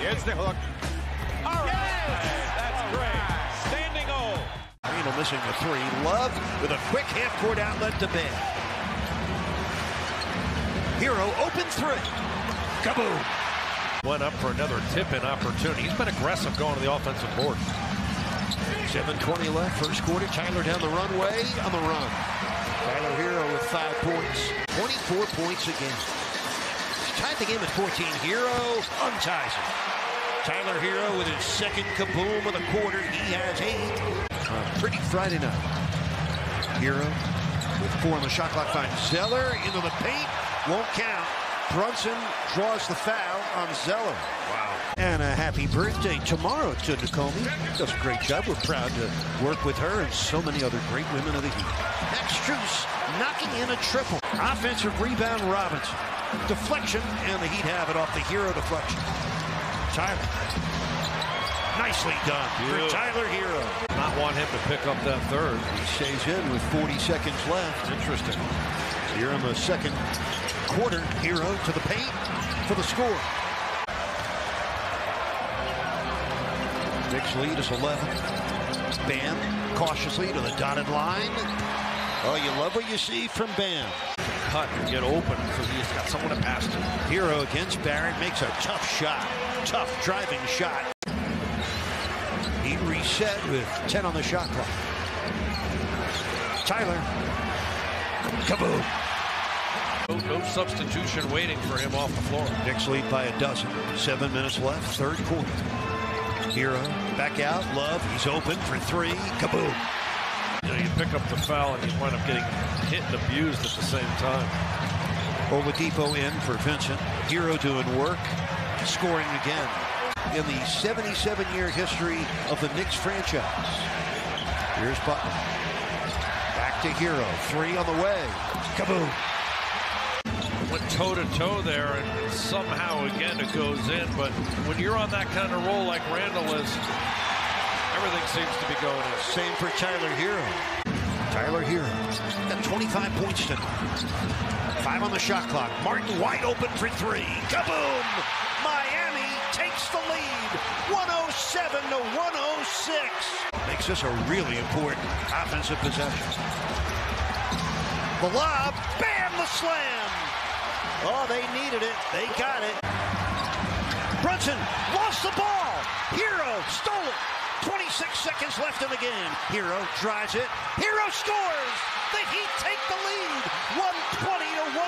Here's the hook. All right. That's great. Standing O. Reno missing the three. Love with a quick half-court outlet to Ben. Herro open three. Kaboom. Went up for another tip-in opportunity. He's been aggressive going to the offensive board. 7.20 left, first quarter. Tyler down the runway on the run. Tyler Herro with five points. 24 points again. Tied the game at 14. Herro unties it. Tyler Herro with his second kaboom of the quarter. He has eight. Uh, pretty Friday night. Herro with four on the shot clock finds Zeller into the paint. Won't count. Brunson draws the foul on Zeller. Wow. And a happy birthday tomorrow to Nakomi. Does a great job. We're proud to work with her and so many other great women of the Heat. Max Strus knocking in a triple. Offensive rebound, Robinson. Deflection, and the Heat have it off the Herro deflection. Tyler. Nicely done for Tyler Herro. Not want him to pick up that third. He stays in with 40 seconds left. Interesting. Here in the second quarter, Herro to the paint for the score. Knicks lead is 11. Bam cautiously to the dotted line. Oh, you love what you see from Bam. Cut and get open because he's got someone to pass to. Herro against Barrett makes a tough shot. Tough driving shot. He reset with 10 on the shot clock. Tyler. Kaboom. No, no substitution waiting for him off the floor. Knicks lead by a dozen. Seven minutes left, third quarter. Herro back out. Love, he's open for three. Kaboom. You, know, you pick up the foul and you wind up getting hit and abused at the same time. Oladipo in for Vincent. Herro doing work, scoring again. In the 77-year history of the Knicks franchise. Here's Butler. Back to Herro. Three on the way. Kaboom. Went toe-to-toe there, and somehow, again, it goes in. But when you're on that kind of roll like Randle is, everything seems to be going in. Same for Tyler Herro. Tyler Herro got 25 points tonight. Five on the shot clock. Martin wide open for three. Kaboom! Miami takes the lead. 107 to 106. Makes this a really important offensive possession. The lob. Bam! The slam. Oh, they needed it. They got it. Brunson lost the ball. Herro stole it. 26 seconds left in the game. Herro drives it. Herro scores. The Heat take the lead. 120 to 119.